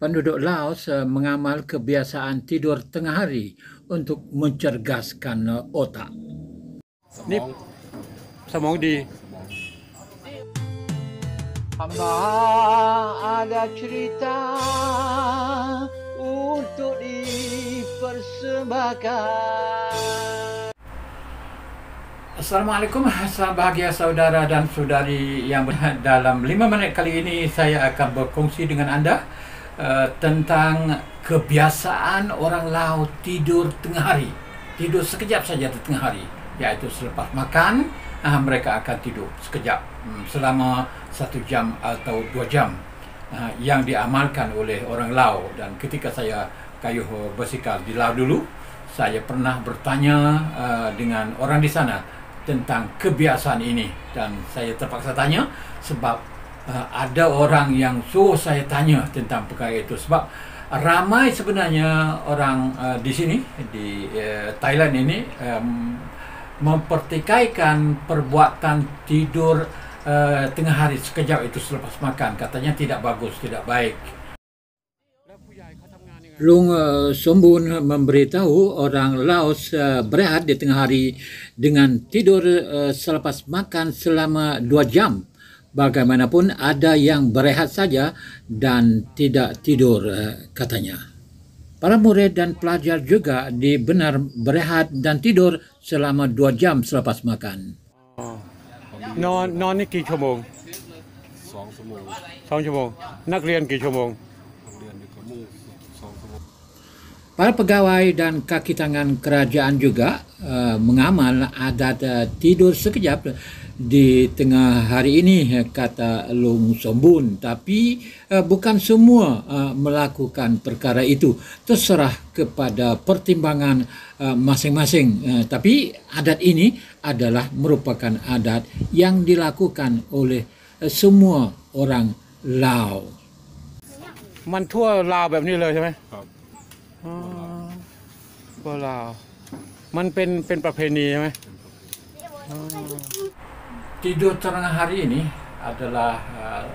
penduduk Laos eh, mengamal kebiasaan tidur tengah hari untuk mencergaskan eh, otak. Ini semua di Hamba ada cerita untuk dipersembahkan. Assalamualaikum, salam bahagia saudara dan saudari yang berada dalam 5 menit kali ini saya akan berkongsi dengan anda uh, tentang kebiasaan orang Laos tidur tengah hari. Tidur sekejap saja di tengah hari, iaitu selepas makan uh, mereka akan tidur sekejap hmm, selama satu jam atau dua jam uh, yang diamalkan oleh orang Laos dan ketika saya kayuh bersikal di Laos dulu saya pernah bertanya uh, dengan orang di sana tentang kebiasaan ini dan saya terpaksa tanya sebab Ah, ada orang yang suruh saya tanya tentang perkara itu. Sebab ramai sebenarnya orang uh, di sini di uh, Thailand ini um, mempertikaikan perbuatan tidur uh, tengah hari sekejap itu selepas makan. Katanya tidak bagus tidak baik. Lung eh, uh, Sombun memberitahu orang Laos uh, berehat di tengah hari dengan tidur uh, selepas makan selama 2 jam. Bagaimanapun ada yang berehat saja dan tidak tidur uh, katanya. Para murid dan pelajar juga dibenar berehat dan tidur selama 2 jam selepas makan. นอนนอนนี่กี่ชั่วโมง สองชั่วโมง สองชั่วโมง นักเรียนกี่ชั่วโมง Para pegawai dan kaki tangan kerajaan juga uh, mengamal adat uh, tidur sekejap di tengah hari ini eh, kata Long Sombun tapi uh, bukan semua uh, melakukan perkara itu terserah kepada pertimbangan uh, masing-masing uh, tapi adat ini adalah merupakan adat yang dilakukan oleh uh, semua orang Lao มันทั่วลาวแบบนี้เลยใช่ไหม ครับ อ๋อทั่วลาว มันเป็นเป็นประเพณีใช่ไหม tidur tengah hari ini adalah uh,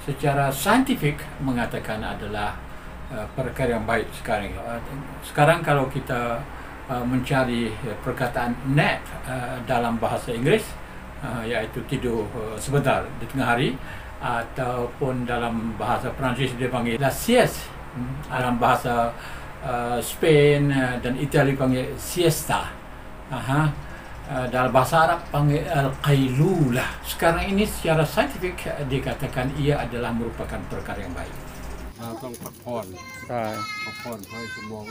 secara saintifik mengatakan adalah uh, perkara yang baik sekarang. Uh, sekarang kalau kita uh, mencari uh, perkataan nap uh, dalam bahasa Inggeris uh, iaitu tidur uh, sebentar di tengah hari ataupun dalam bahasa Perancis dia panggil la sieste Hmm, dalam bahasa uh, Spain uh, dan Itali panggil siesta. Aha. Uh, dalam bahasa Arab panggil al-qailulah. Sekarang ini secara saintifik uh, dikatakan ia adalah merupakan perkara yang baik. เราต้องพักผ่อน ใช่ พักผ่อนให้สมอง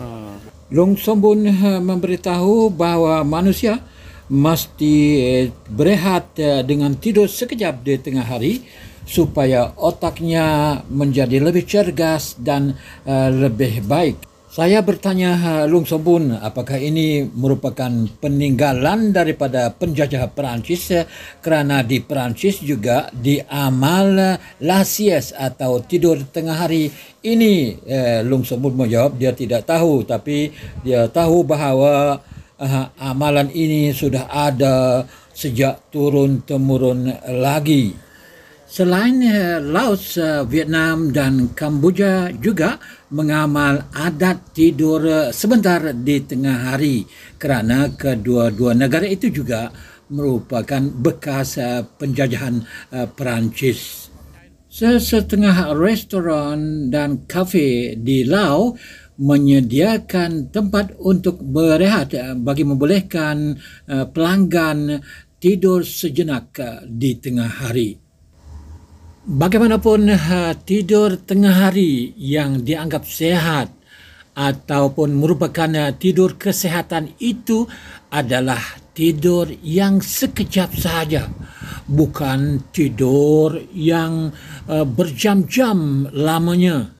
อ่า Long Sombun uh, memberitahu bahawa manusia mesti eh, berehat uh, dengan tidur sekejap di tengah hari supaya otaknya menjadi lebih cergas dan uh, lebih baik. Saya bertanya uh, Long Sombun apakah ini merupakan peninggalan daripada penjajah Perancis uh, kerana di Perancis juga diamal uh, la sieste atau tidur tengah hari ini uh, Long Sombun menjawab dia tidak tahu tapi dia tahu bahawa uh, amalan ini sudah ada sejak turun temurun lagi. Selain uh, Laos, uh, Vietnam dan Kamboja juga mengamal adat tidur uh, sebentar di tengah hari kerana kedua-dua negara itu juga merupakan bekas penjajahan Perancis. Sesetengah restoran dan kafe di Laos menyediakan tempat untuk berehat bagi membolehkan pelanggan tidur sejenak di tengah hari. Bagaimanapun uh, tidur tengah hari yang dianggap sehat ataupun merupakan uh, tidur kesehatan itu adalah tidur yang sekejap saja bukan tidur yang uh, berjam-jam lamanya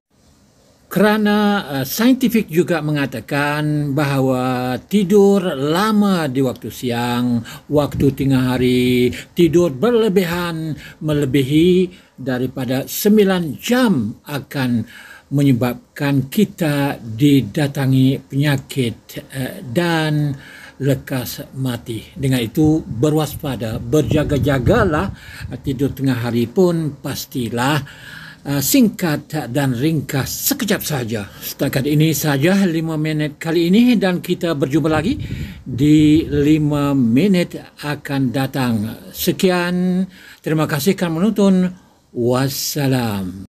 kerana uh, saintifik juga mengatakan bahawa tidur lama di waktu siang, waktu tengah hari, tidur berlebihan melebihi daripada 9 jam akan menyebabkan kita didatangi penyakit uh, dan lekas mati. Dengan itu berwaspada, berjaga-jagalah tidur tengah hari pun pastilah uh, singkat dan ringkas sekejap saja. Setakat ini saja 5 minit kali ini dan kita berjumpa lagi di 5 minit akan datang. Sekian, terima kasih kerana menonton. Wassalam.